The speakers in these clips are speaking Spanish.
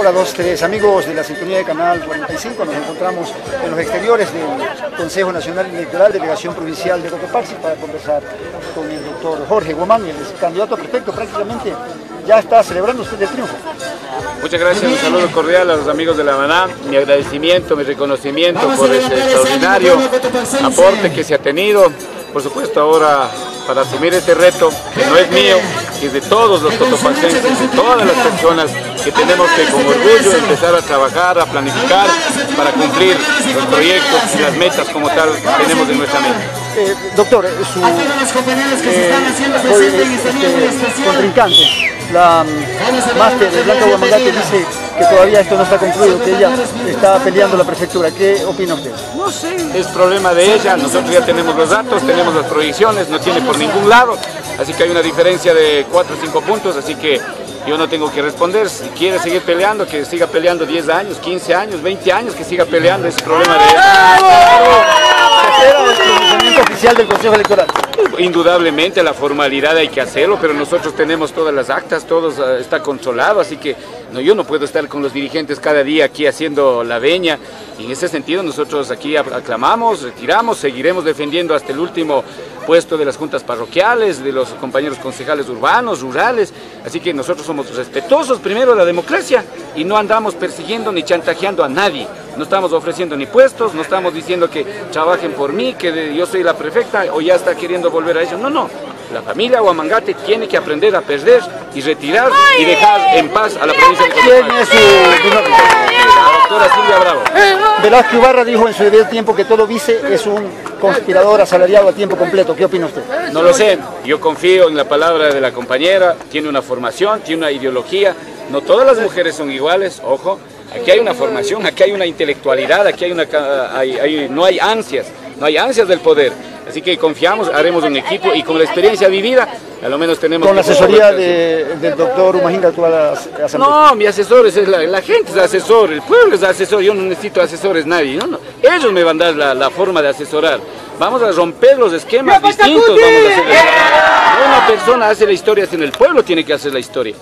Hola, dos, tres amigos de la sintonía de Canal 45. Nos encontramos en los exteriores del Consejo Nacional Electoral, Delegación Provincial de Cotopaxi, para conversar con el doctor Jorge Guamán, el candidato a prefecto. Prácticamente ya está celebrando usted el triunfo. Muchas gracias, un saludo cordial a los amigos de la Maná, mi agradecimiento, mi reconocimiento por ese extraordinario aporte que se ha tenido. Por supuesto, ahora para asumir este reto, que no es mío, es de todos los cotopaxenses, de todas las personas que tenemos que con orgullo empezar a trabajar, a planificar para cumplir los proyectos y las metas como tal tenemos en nuestra mente. Eh, doctor, su eh, este, contrincante, la máster de Blanca Guamangate dice que todavía esto no está concluido, que ella está peleando la prefectura. ¿Qué opina usted? No sé, es problema de ella, nosotros ya tenemos los datos, tenemos las proyecciones, no tiene por ningún lado, así que hay una diferencia de 4 o 5 puntos, así que yo no tengo que responder. Si quiere seguir peleando, que siga peleando 10 años, 15 años, 20 años, que siga peleando, ese problema de ella. ¿Se espera el pronunciamiento oficial del Consejo Electoral? Indudablemente la formalidad hay que hacerlo, pero nosotros tenemos todas las actas, todo está controlado, así que no, yo no puedo estar con los dirigentes cada día aquí haciendo la veña. Y en ese sentido nosotros aquí aclamamos, retiramos, seguiremos defendiendo hasta el último puesto de las juntas parroquiales, de los compañeros concejales urbanos, rurales, así que nosotros somos respetuosos primero de la democracia y no andamos persiguiendo ni chantajeando a nadie. No estamos ofreciendo ni puestos, no estamos diciendo que trabajen por mí, que yo soy la prefecta o ya está queriendo volver a ellos. No, no. La familia Huamangate tiene que aprender a perder y retirar y dejar en paz a la provincia de ¿Quién es su La doctora Silvia Bravo. Velázquez Ibarra dijo en su debido tiempo que todo vice es un conspirador asalariado a tiempo completo. ¿Qué opina usted? No lo sé, yo confío en la palabra de la compañera, tiene una formación, tiene una ideología, no todas las mujeres son iguales, ojo, aquí hay una formación, aquí hay una intelectualidad, aquí hay una, hay- hay- no hay ansias, no hay ansias del poder, así que confiamos, haremos un equipo y con la experiencia vivida, a lo menos tenemos... Con la asesoría de- del doctor Humaginga, actual. No, mi asesor es la, la gente es asesor, el pueblo es asesor, yo no necesito asesores nadie, no, no. ellos me van a dar la, la forma de asesorar. Vamos a romper los esquemas distintos, vamos a hacer. No una persona hace la historia, sino el pueblo tiene que hacer la historia.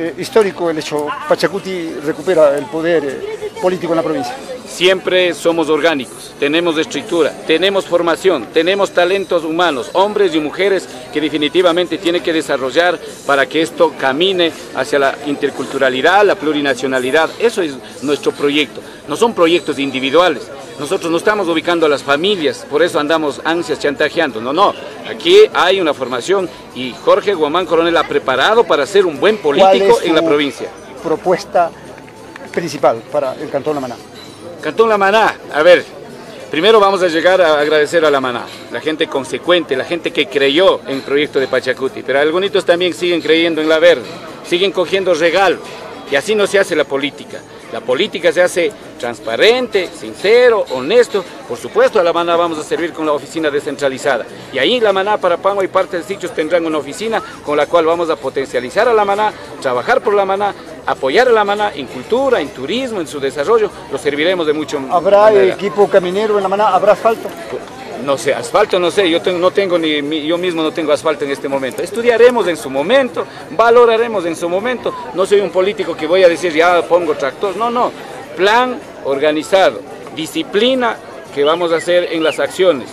Eh, histórico el hecho, Pachacuti recupera el poder eh, político en la provincia. Siempre somos orgánicos, tenemos estructura, tenemos formación, tenemos talentos humanos, hombres y mujeres que definitivamente tienen que desarrollar para que esto camine hacia la interculturalidad, la plurinacionalidad. Eso es nuestro proyecto. No son proyectos individuales. Nosotros no estamos ubicando a las familias, por eso andamos ansias chantajeando. No, no. Aquí hay una formación y Jorge Guamán Coronel ha preparado para ser un buen ¿Cuál político en la provincia. propuesta principal para el Cantón La Maná? Cantón La Maná, a ver, primero vamos a llegar a agradecer a La Maná, la gente consecuente, la gente que creyó en el proyecto de Pachacuti, pero algunos también siguen creyendo en la verde, siguen cogiendo regalo, y así no se hace la política. La política se hace transparente, sincero, honesto. Por supuesto, a La Maná vamos a servir con la oficina descentralizada. Y ahí La Maná, Parapango y parte de sitios tendrán una oficina con la cual vamos a potencializar a La Maná, trabajar por La Maná, apoyar a La Maná en cultura, en turismo, en su desarrollo. Lo serviremos de mucho ¿Habrá manera. equipo caminero en La Maná? ¿Habrá asfalto? No sé, asfalto no sé, yo tengo- no tengo ni, yo mismo no tengo asfalto en este momento. Estudiaremos en su momento, valoraremos en su momento. No soy un político que voy a decir ya pongo tractor, no, no. Plan organizado, disciplina que vamos a hacer en las acciones.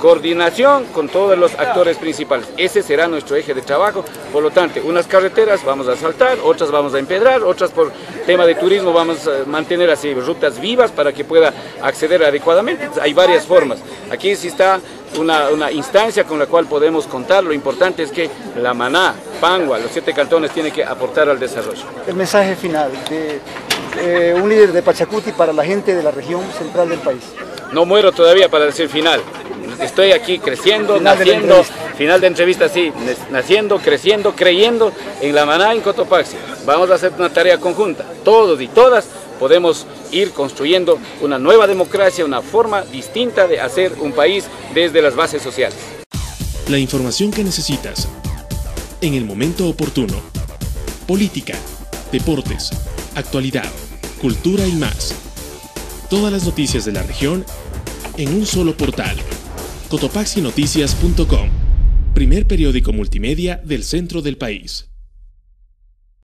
Coordinación con todos los actores principales. Ese será nuestro eje de trabajo. Por lo tanto, unas carreteras vamos a asfaltar, otras vamos a empedrar, otras por tema de turismo vamos a mantener así rutas vivas para que pueda acceder adecuadamente. Hay varias formas. Aquí sí está una, instancia con la cual podemos contar. Lo importante es que la Maná, Pangua, los siete cantones tienen que aportar al desarrollo. El mensaje final de eh, un líder de Pachacuti para la gente de la región central del país. No muero todavía para decir final. Estoy aquí creciendo, Final naciendo, final de entrevista, sí, naciendo, creciendo, creyendo en la maná en Cotopaxi. Vamos a hacer una tarea conjunta. Todos y todas podemos ir construyendo una nueva democracia, una forma distinta de hacer un país desde las bases sociales. La información que necesitas en el momento oportuno. Política, deportes, actualidad, cultura y más. Todas las noticias de la región en un solo portal. cotopaxinoticias.com, primer periódico multimedia del centro del país.